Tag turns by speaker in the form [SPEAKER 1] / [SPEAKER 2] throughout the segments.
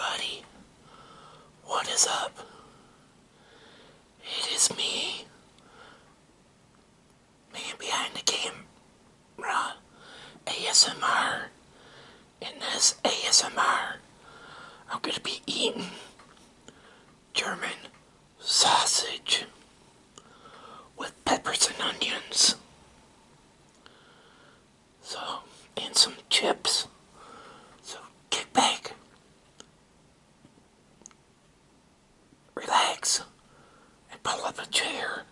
[SPEAKER 1] everybody. What is up? It is me, man behind the camera, ASMR. In this ASMR, I'm going to be eating German sausage with peppers and onions. So, and some chips. So, kick back, relax, and pull up a chair.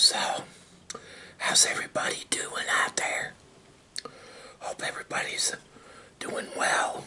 [SPEAKER 1] So, how's everybody doing out there? Hope everybody's doing well.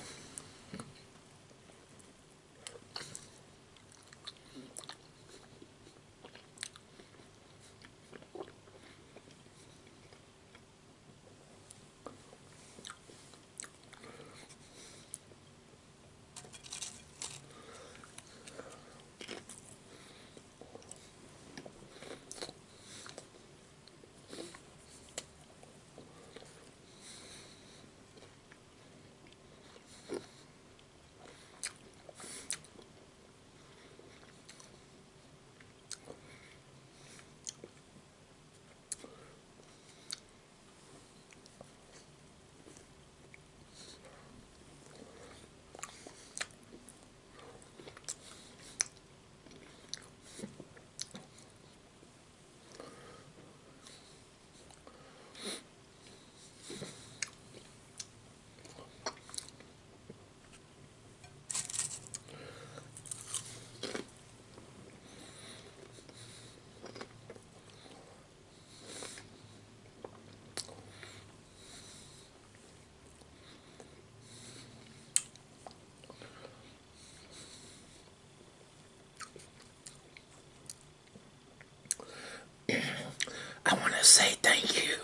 [SPEAKER 1] I want to say thank you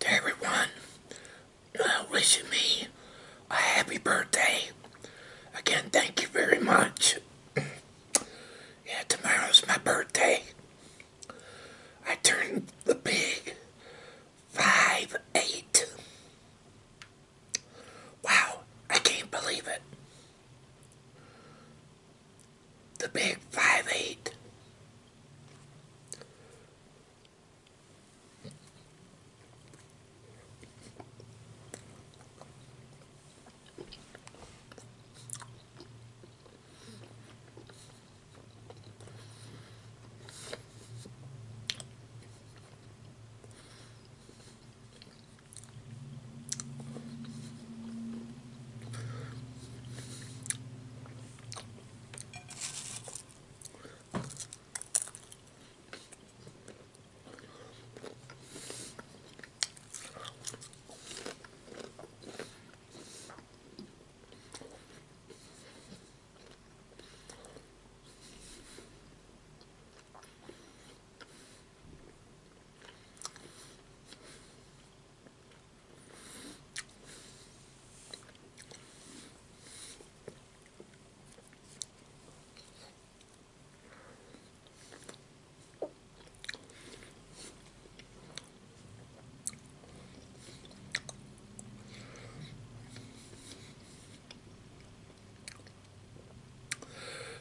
[SPEAKER 1] to everyone uh, wishing me a happy birthday. Again, thank you very much. yeah, tomorrow's my birthday. I turned the big five eight. Wow, I can't believe it. The big five eight.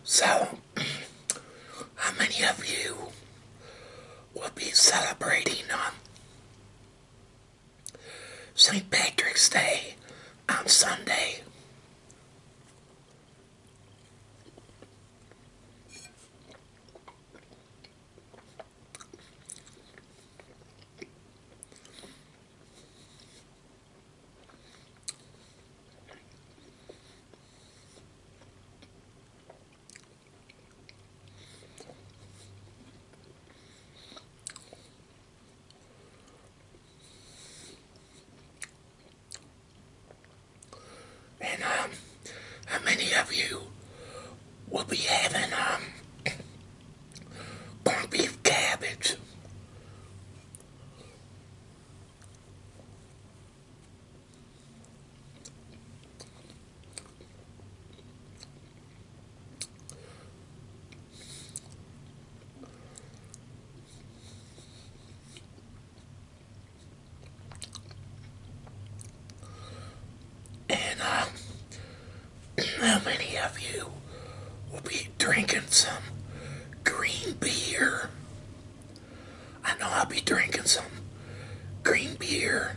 [SPEAKER 1] So, how many of you will be celebrating um, St. Patrick's Day on Sunday? And um, how many of you will be having um corned beef cabbage? And um, how many of you will be drinking some green beer? I know I'll be drinking some green beer.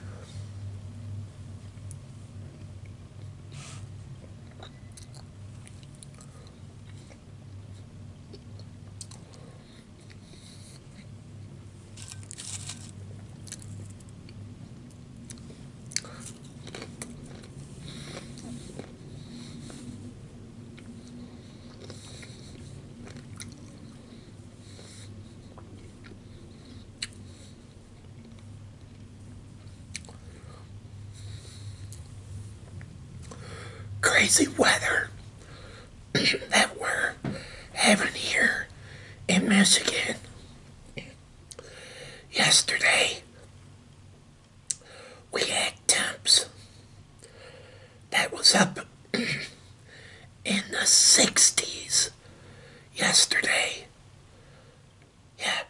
[SPEAKER 1] Crazy weather that we're having here in Michigan. Yesterday, we had temps that was up in the 60s yesterday. Yeah,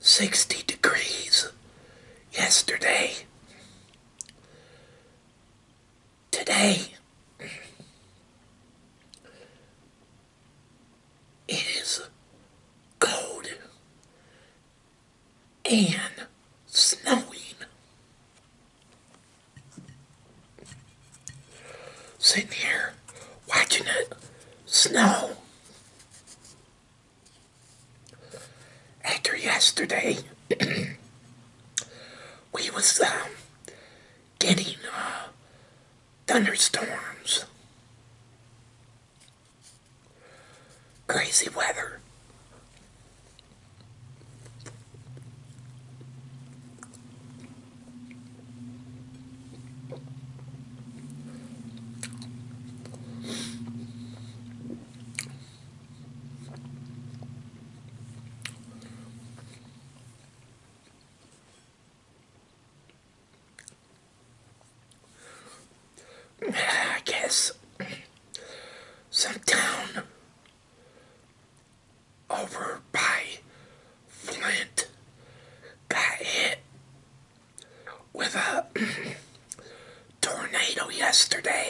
[SPEAKER 1] 60 degrees yesterday. Today, it is cold and snowing. Sitting here watching it snow. After yesterday, we was um, getting uh, thunderstorms. Crazy weather. I guess some town over by Flint got hit with a tornado yesterday.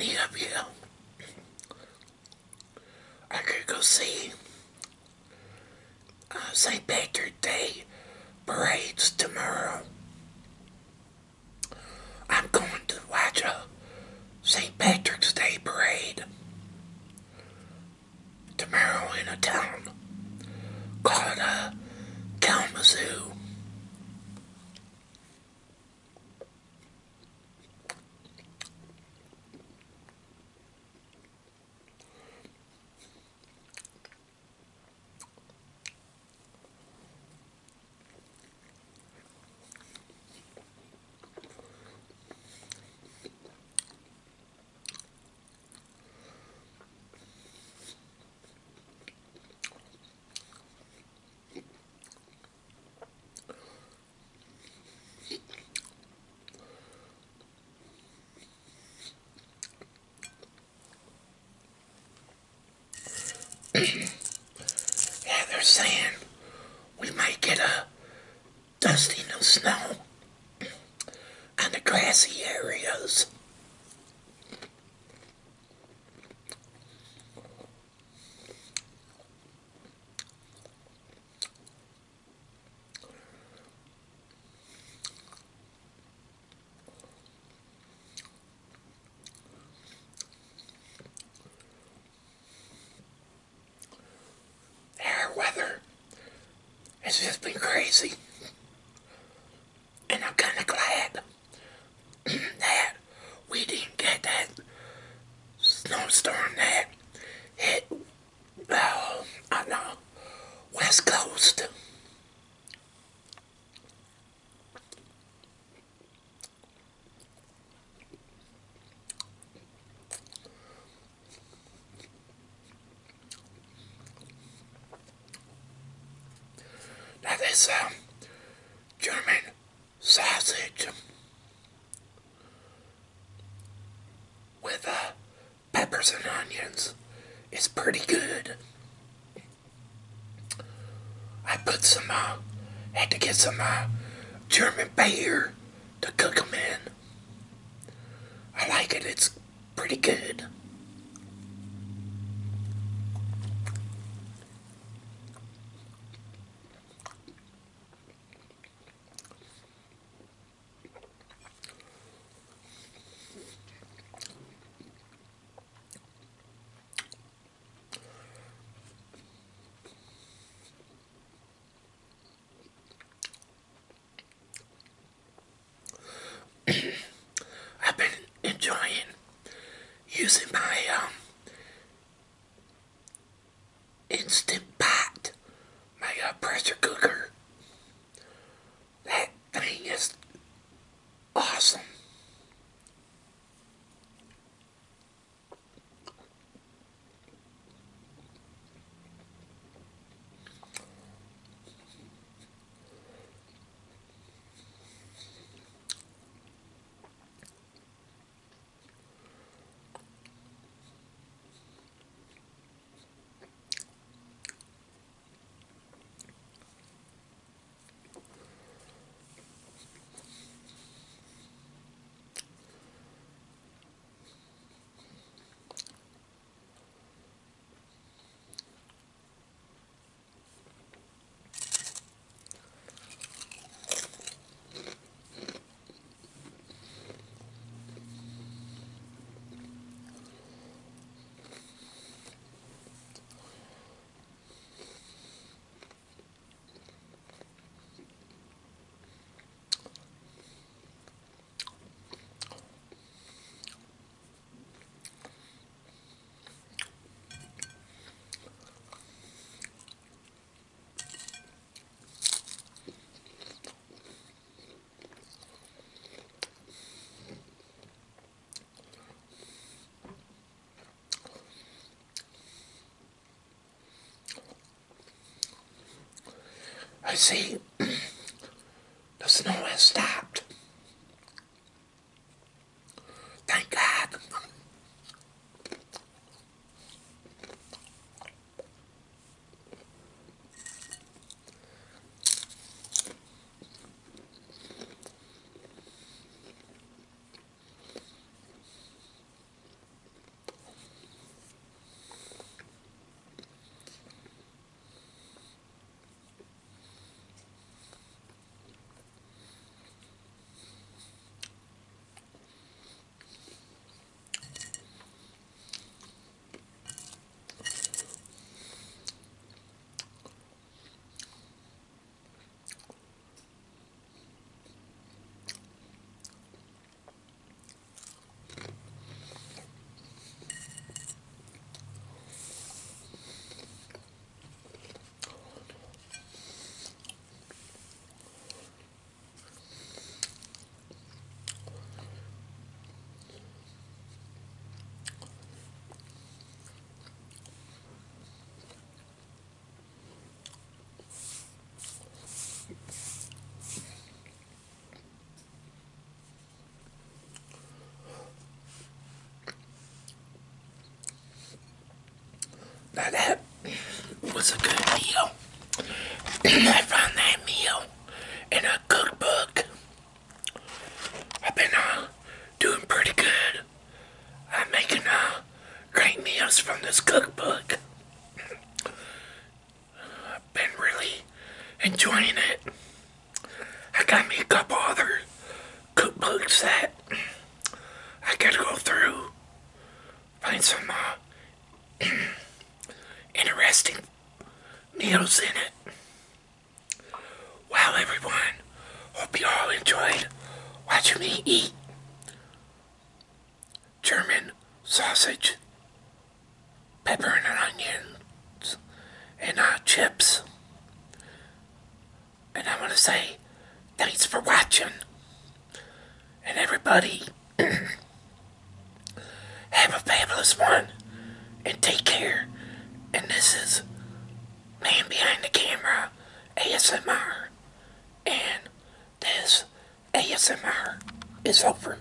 [SPEAKER 1] Of you I could go see uh, St. Patrick's Day parades tomorrow. I'm going to watch a St. Patrick's Day parade tomorrow in a town called uh, Kalamazoo. Yeah, they're saying we might get a dusting of snow on the grassy areas. Our weather has just been crazy. And I'm kind of glad that we didn't get that snowstorm that hit, uh, on the west coast. This um, German sausage with uh, peppers and onions is pretty good. I put some, uh, had to get some uh, German beer to cook them in. I like it, it's pretty good. I've been enjoying using my um, instant pot, my pressure cooker. That thing is awesome. I see the snow has stopped. Thank God. That was a good meal. I found that meal in a cookbook. I've been uh, doing pretty good. I'm making uh, great meals from this cookbook. I've been really enjoying it. I got me a couple other cookbooks that I gotta go through, find some uh, interesting meals in it. Well, everyone, hope you all enjoyed watching me eat German sausage, pepper and onions, and uh, chips. And I want to say thanks for watching. And everybody, have a fabulous one. And take care. And this is Man Behind the Camera ASMR. And this ASMR is over.